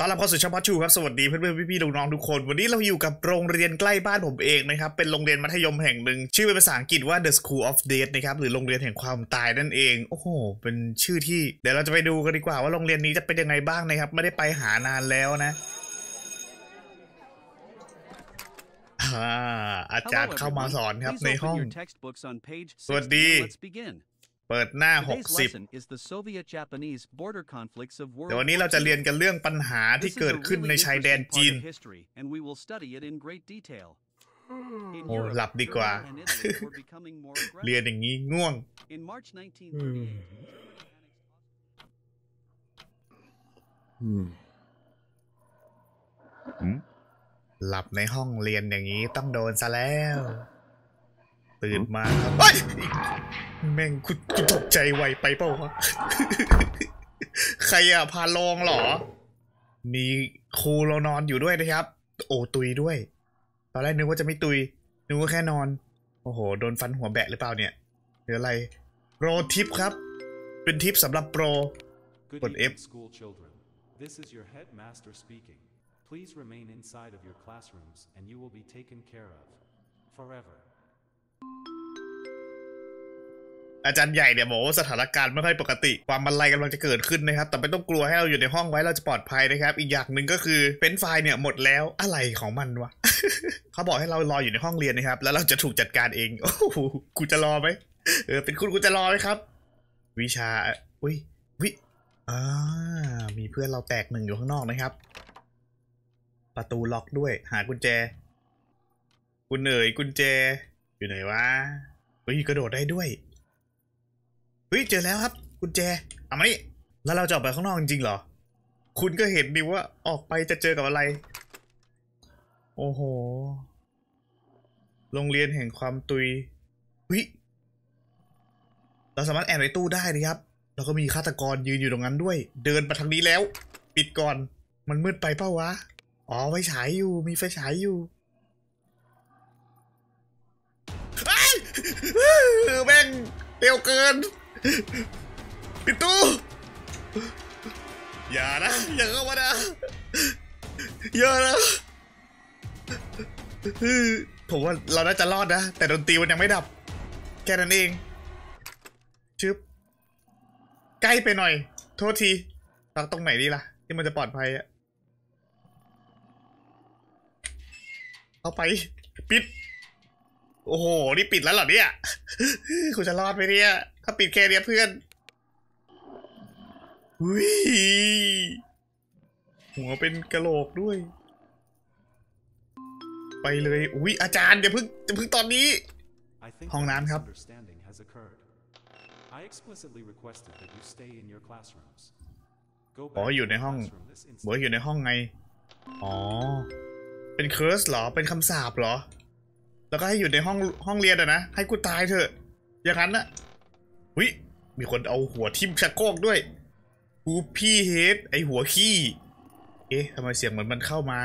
ตอนรับเข้าสู่ช่องพัชชูครับ สวัสดีเพื่อนๆพี่ๆน้องๆทุกคน วันนี้เราอยู่กับโรงเรียนใกล้บ้านผมเองนะครับ เป็นโรงเรียนมัธยมแห่งหนึ่ง ชื่อเป็นภาษาอังกฤษว่า The School of Death นะครับ หรือโรงเรียนแห่งความตายนั่นเอง โอ้โห เป็นชื่อที่ เดี๋ยวเราจะไปดูกันดีกว่าว่าโรงเรียนนี้จะเป็นยังไงบ้างนะครับ ไม่ได้ไปหานานแล้วนะอ่าอาจารย์เข้ามาสอนครับในห้อง สวัสดี เปิดหน้า 60 เดี๋ยววันนี้เราจะเรียนกันเรื่องปัญหาที่เกิดขึ้นในชายแดนจีน โอ้หลับดีกว่า เรียนอย่างนี้ง่วง หลับในห้องเรียนอย่างนี้ต้องโดนซะแล้ว ตื่นมาครับเฮ้ยแม่งคุณคุณตกใจไวไปเปล่าวะใครอะพาลองเหรอ มีครูเรานอนอยู่ด้วยนะครับ โอ้ตุยด้วย ตอนแรกนึกว่าจะไม่ตุย นึกว่าแค่นอน โอ้โห โดนฟันหัวแบะหรือเปล่าเนี่ยหรืออะไรโปรทิปครับ เป็นทิปสำหรับโปร Good Put evening, F. school children. This is your headmaster speaking. Please remain inside of your classrooms and you will be taken care of. Forever. อาจารย์ใหญ่เนี่ยบอกว่าสถานการณ์ไม่ค่อยปกติ ความบันไลกำลังจะเกิดขึ้นนะครับ แต่ไม่ต้องกลัวให้เราอยู่ในห้องไว้เราจะปลอดภัยนะครับ อีกอย่างหนึ่งก็คือเฟรนไฟล์เนี่ยหมดแล้วอะไรของมันวะ เขาบอกให้เรารออยู่ในห้องเรียนนะครับ แล้วเราจะถูกจัดการเองโอ้โหกูจะรอไหมเออเป็นคุณกูจะรอไหมครับ วิชาอุ้ยวิอ่ามีเพื่อนเราแตกหนึ่งอยู่ข้างนอกนะครับ ประตูล็อกด้วย หากุญแจ คุณเอ๋ยกุญแจ อยู่ไหนวะเฮ้ยกระโดดได้ด้วยเฮ้ยเจอแล้วครับกุญแจเอามานี่แล้วเราจะออกไปข้างนอกจริงๆเหรอ คุณก็เห็นดิว่าออกไปจะเจอกับอะไร โอ้โห โรงเรียนแห่งความตุยเฮ้ยเราสามารถแอบในตู้ได้นะครับ แล้วก็มีฆาตกรยืนอยู่ตรงนั้นด้วย เดินมาทางนี้แล้ว ปิดก่อน มันมืดไปเปล่าวะ อ๋อไฟฉายอยู่ มีไฟฉายอยู่ แม่งเร็วเกินปิดตู้อย่านะ อย่าเข้ามานะอย่านะผมว่าเราน่าจะรอดนะ แต่ดนตรีมันยังไม่ดับ แค่นั้นเอง ชึบ ใกล้ไปหน่อย โทษทีตักตรงไหนดีล่ะ ที่มันจะปลอดภัยอะเข้าไป ปิด โอ้โห นี่ปิดแล้วเหรอเนี่ยคุณจะรอดไหมเนี่ย ถ้าปิดแค่เนี้ยเพื่อนอุ้ยหัวเป็นกะโหลกด้วย ไปเลย อุ้ยอาจารย์อย่าเพิ่งอย่าเพิ่งตอนนี้ I think ห้อง a น้ำครับ misunderstanding has occurred. I explicitly requested that you stay in your classrooms. Go อ๋อ back อ to ยู่ใน your ห้อง classroom this บอกว่า instant. อยู่ในห้องไง อ๋อ เป็นเคิร์สเหรอ เป็นคำสาปเหรอ แล้วก็ให้อยู่ในห้องห้องเรียนอะนะ ให้กูตายเถอะ อย่างนั้นนะวิมีคนเอาหัวทิ่มชักโครกด้วยกูพี่เฮดไอหัวขี้ เอ๊ะทำไมเสียงเหมือนมันเข้ามา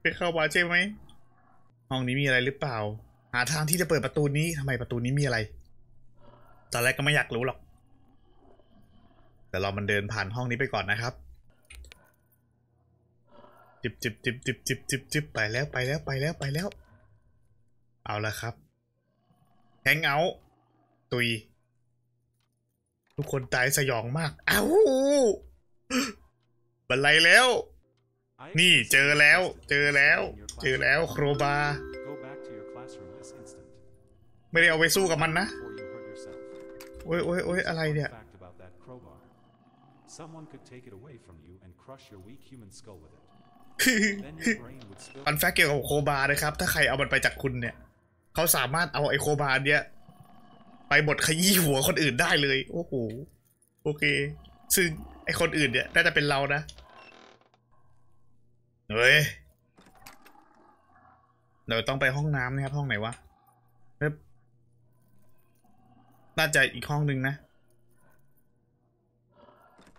ไม่เข้ามาใช่ไหม ห้องนี้มีอะไรหรือเปล่า หาทางที่จะเปิดประตูนี้ทำไมประตูนี้มีอะไร ตอนแรกก็ไม่อยากรู้หรอก แต่เรามันเดินผ่านห้องนี้ไปก่อนนะครับ จิบจิบจิบจิบจิบจิบจิบไปแล้วไปแล้วไปแล้วไปแล้ว เอาละครับแฮงเอาตุย ทุกคนตายสยองมาก เอ้าบันไลแล้ว นี่เจอแล้ว เจอแล้ว เจอแล้วโครบา ไม่ได้เอาไปสู้กับมันนะ โอ้ยโอ้ยโอ้ยอะไรเนี่ย Someone could take it away from you and crush your weak human skull with it. ฟันแฟกเกี่ยวกับโคบานะครับ ถ้าใครเอามันไปจากคุณเนี่ย เขาสามารถเอาไอโคบาเนี้ย ไปบดขยี้หัวคนอื่นได้เลย โอ้โห โอเค ซึ่งไอคนอื่นเนี่ย น่าจะเป็นเรานะ เฮ้ย เราต้องไปห้องน้ำนะครับ ห้องไหนวะน่าจะอีกห้องหนึ่งนะ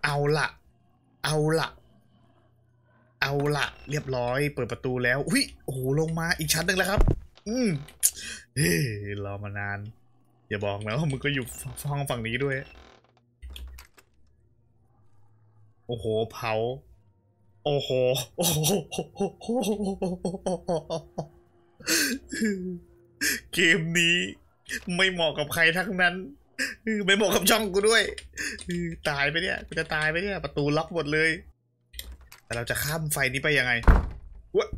เอาละ เอาละ เอาละเรียบร้อย เปิดประตูแล้วอุ้ยโอ้โหลงมาอีกชั้นหนึ่งแล้วครับ อืมเฮ้รอมานาน อย่าบอกนะว่ามึงก็อยู่ห้องฝั่งนี้ด้วย โอ้โหเผา โอ้โหโอ้โหเกมนี้ไม่เหมาะกับใครทั้งนั้นไม่เหมาะกับช่องกูด้วย ตายไปเนี่ยกูจะตายไปเนี่ย ประตูล็อกหมดเลย แต่เราจะข้ามไฟนี้ไปยังไงวะ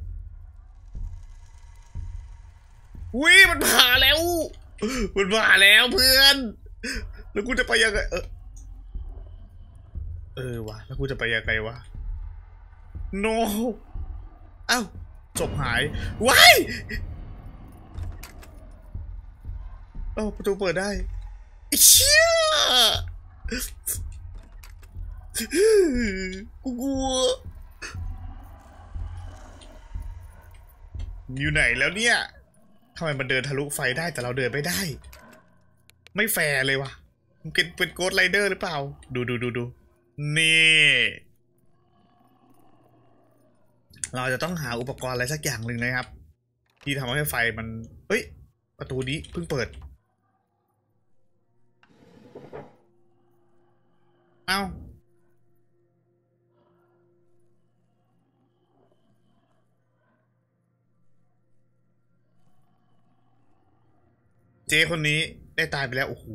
วิมันผ่าแล้ว มันผ่าแล้วเพื่อน แล้วกูจะไปยังไง เออ เออวะแล้วกูจะไปยังไงวะ no เอ้าจบหายว้ายเอ้ประตูเปิดได้เชี่ยกูกลัว อยู่ไหนแล้วเนี่ยทำไมมันเดินทะลุไฟได้แต่เราเดินไม่ได้ ไม่แฟร์เลยวะมันเป็นเป็นโกดไรเดอร์หรือเปล่า ดูดูดูดูนี่ เราจะต้องหาอุปกรณ์อะไรสักอย่างหนึ่งนะครับ ที่ทำให้ไฟมัน เอ้ย ประตูนี้เพิ่งเปิด เอ้า เจ๊คนนี้ได้ตายไปแล้วโอ้โห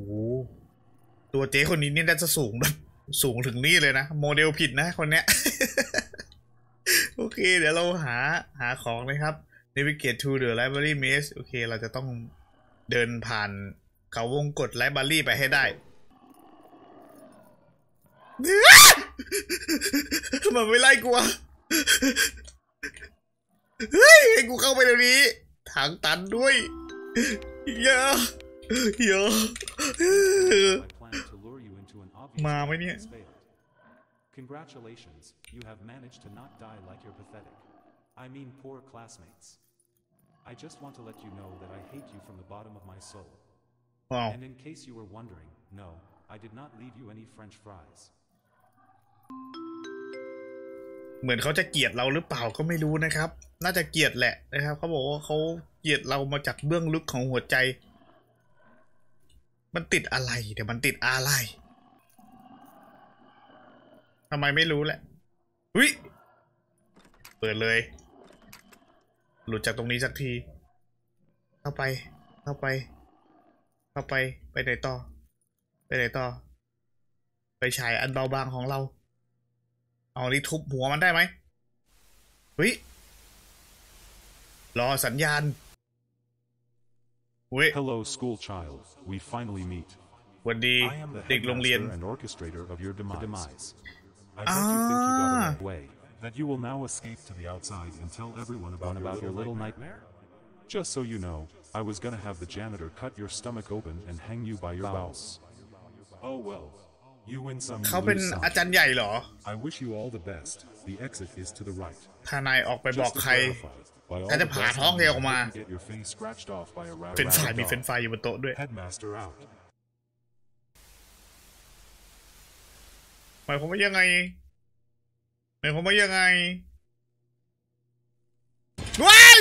ตัวเจ๊คนนี้นี่น่าจะสูงแบบสูงถึงนี่เลยนะ โมเดลผิดนะคนเนี้ย โอเค เดี๋ยวเราหาหาของนะครับ navigate to the library maze โอเค เราจะต้องเดินผ่านเขาวงกด library ไปให้ได้มันไม่ไล่กูวะเฮ้ยให้กูเข้าไปเดี๋ยวนี้ ทางตันด้วย อย่าอย่า I plan to lure you into an obvious Ma, trap mấy nè. that's failed. Congratulations, you have managed to not die like your pathetic. I mean poor classmates. I just want to let you know that I hate you from the bottom of my soul. ว้าว And in case you were wondering, no, I did not leave you any french fries. เหมือนเขาจะเกลียดเราหรือเปล่าก็ไม่รู้นะครับ น่าจะเกลียดแหละนะครับเขาบอกว่าเขา เกลียดเรามาจากเบื้องลึกของหัวใจ มันติดอะไร เดี๋ยวมันติดอะไรทำไมไม่รู้แหละวิเปิดเลย หลุดจากตรงนี้สักที เข้าไป เข้าไป เข้าไป ไปไหนต่อ ไปไหนต่อ ไปฉายอันเบาบางของเรา เอานี่ทุบหัวมันได้ไหมเฮ้ยรอสัญญาณ Wait. Hello, school child. We finally meet. What the I am the headmaster and orchestrator of your demise. demise. I ah. you think you got a way. That you will now escape to the outside and tell everyone about, about your, little nightmare. nightmare. Just so you know, I was gonna have the janitor cut your stomach open and hang you by your bowels. Oh well, You win some, you เขาเป็น lose some. อาจารย์ใหญ่เหรอ I wish you all the best. The exit is to the right. ถ้านายออกไปบอก Just to ใคร clarify, by all ก็จะ the ผ่า best ท้อง I เธอออกมา know, you get your face scratched off by a rabid เป็นฝ่ายมี dog. เป็นฝ่ายอยู่บนโต๊ะด้วย Headmaster out. หมายความว่ายังไง หมายความว่ายังไงว้าย